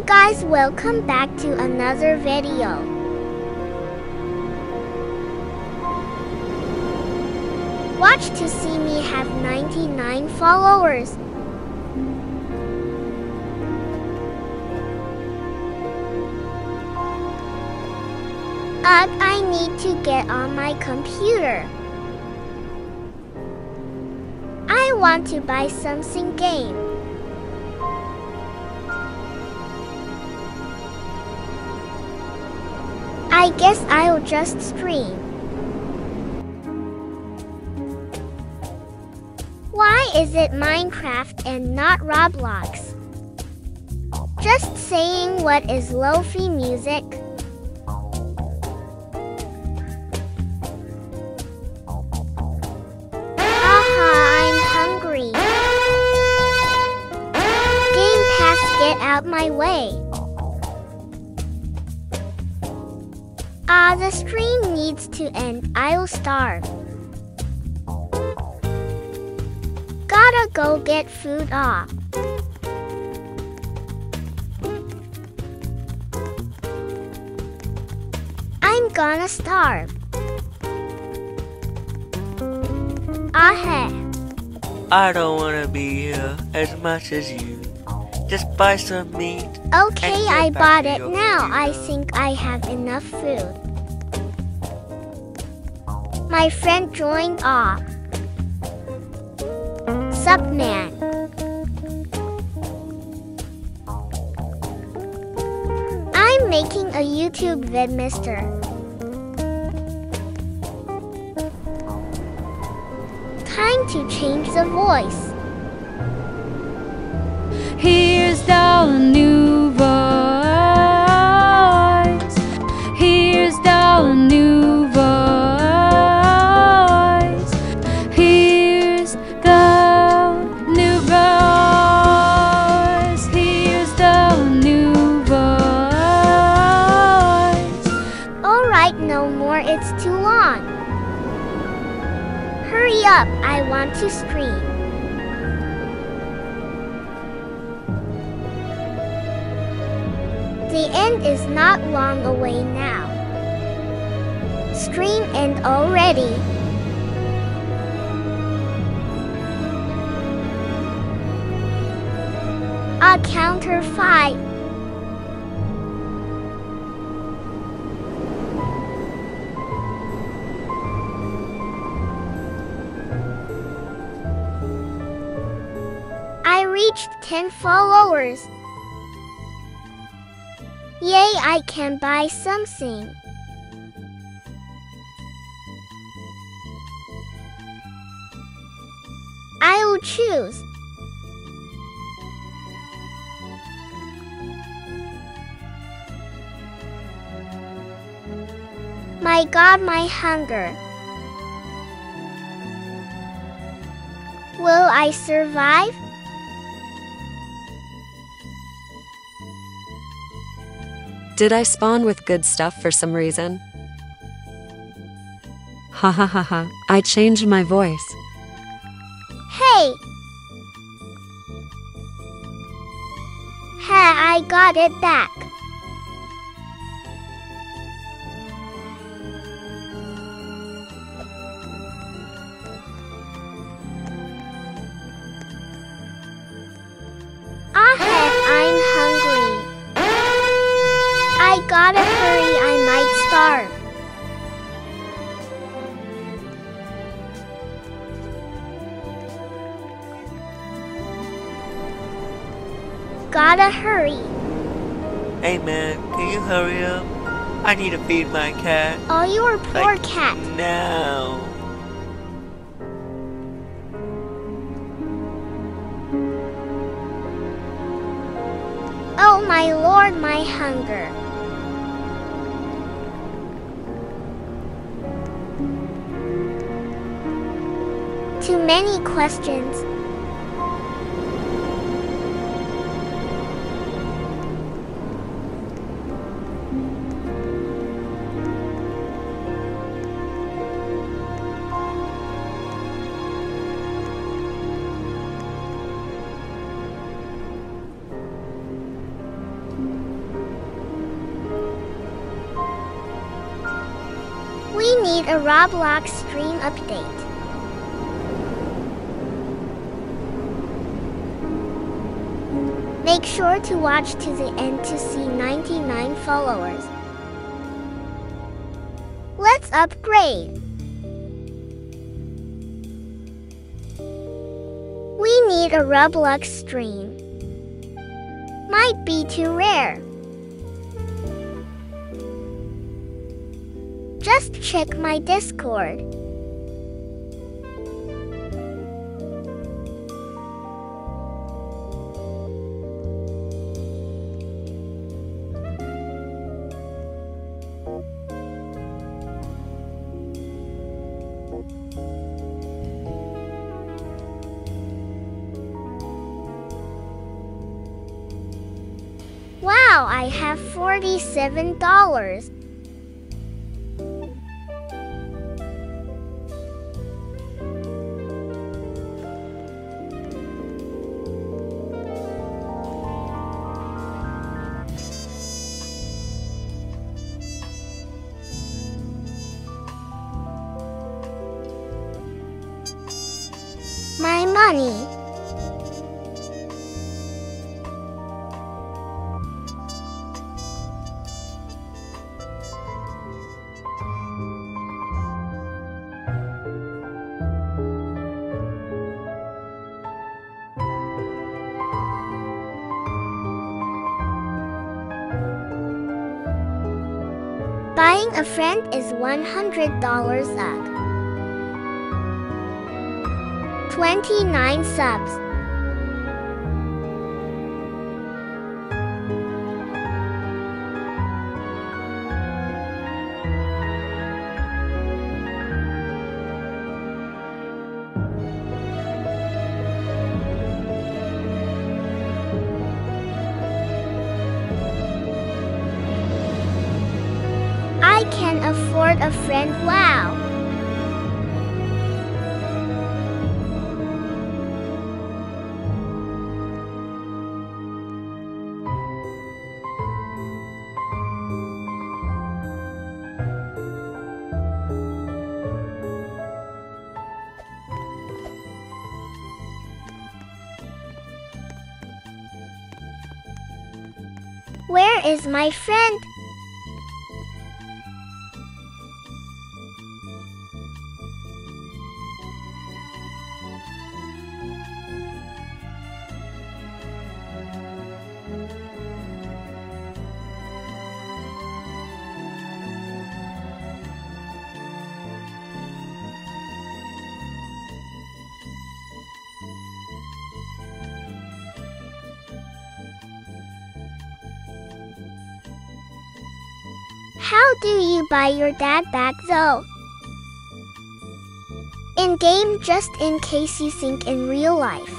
Hey guys, welcome back to another video. Watch to see me have 99 followers. Ugh, I need to get on my computer. I want to buy something game. I guess I'll just scream. Why is it Minecraft and not Roblox? Just saying what is Lo-fi music? I'm hungry. Game Pass, get out my way. Ah, the stream needs to end. I'll starve. Gotta go get food off. I'm gonna starve. Ah, hey. I don't wanna be here as much as you. Just buy some meat. Okay, I bought it now. I think I have enough food. My friend joined off. Sup, man? I'm making a YouTube vid, mister. Time to change the voice. Here's the new The end is not long away now. Stream end already. A counter five. I reached 10 followers. Yay, I can buy something. I'll choose. My god, my hunger. Will I survive? Did I spawn with good stuff for some reason? Ha ha ha ha, I changed my voice. Hey! Hey, I got it back. Gotta hurry. Hey man, can you hurry up? I need to feed my cat. Oh, you're a poor Like, cat. Now. Oh, my lord, my hunger. Too many questions. Need a Roblox stream update. Make sure to watch to the end to see 99 followers. Let's upgrade. We need a Roblox stream. Might be too rare. Just check my Discord. Wow, I have $47. My money. Buying a friend is $100 up. 29 subs. I can afford a friend. Wow. Is my friend? How do you buy your dad back though? In game, just in case you think in real life.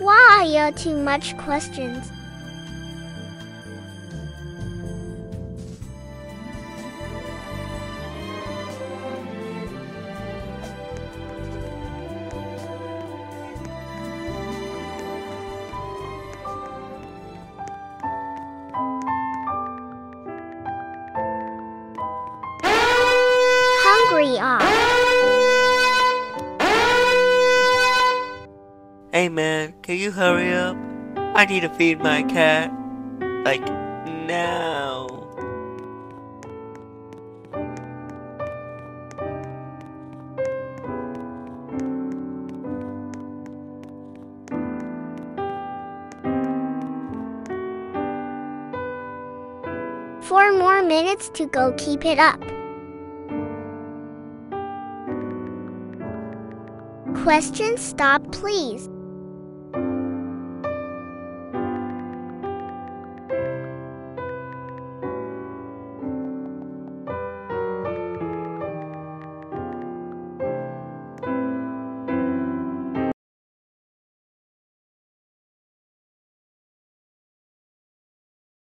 Why are too much questions? Can you hurry up? I need to feed my cat. Like, now. Four more minutes to go. Keep it up. Question stop, please.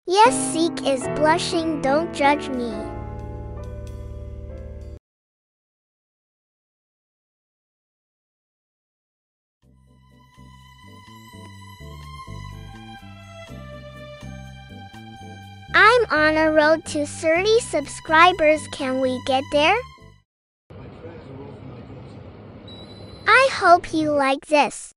Yes, seek is blushing, don't judge me. I'm on a road to 30 subscribers. Can we get there? I hope you like this.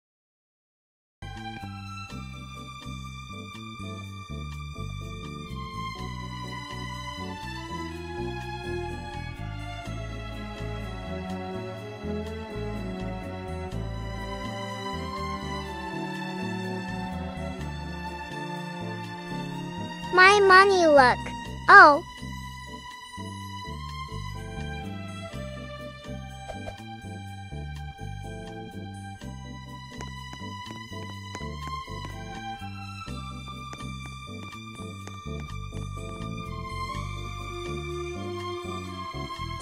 My money look. Oh.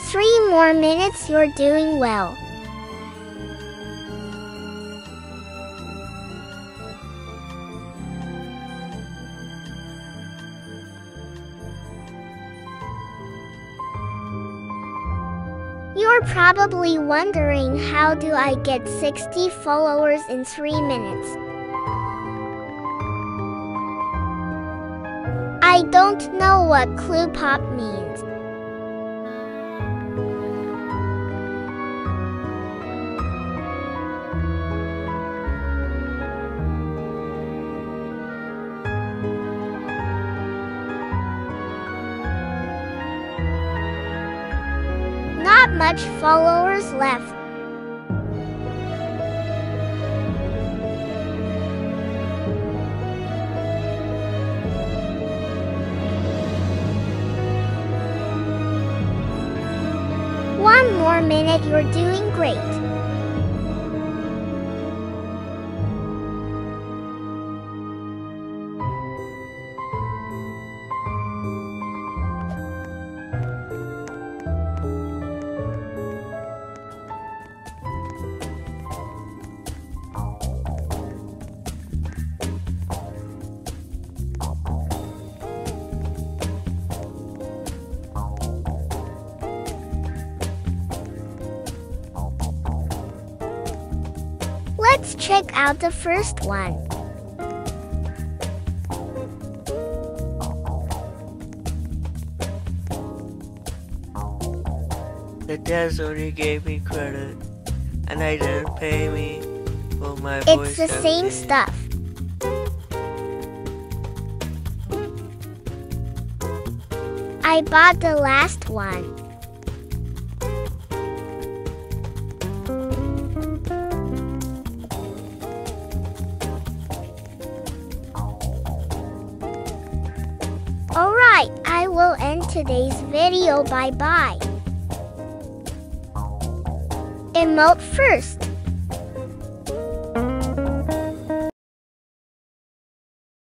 Three more minutes, you're doing well. Probably wondering how do I get 60 followers in 3 minutes? I don't know what clue pop means. Much followers left. One more minute, you're doing great. Let's check out the first one. The devs only gave me credit, and they didn't pay me for my It's voice the same stuff. I bought the last one. Today's video. Bye bye. Emote first.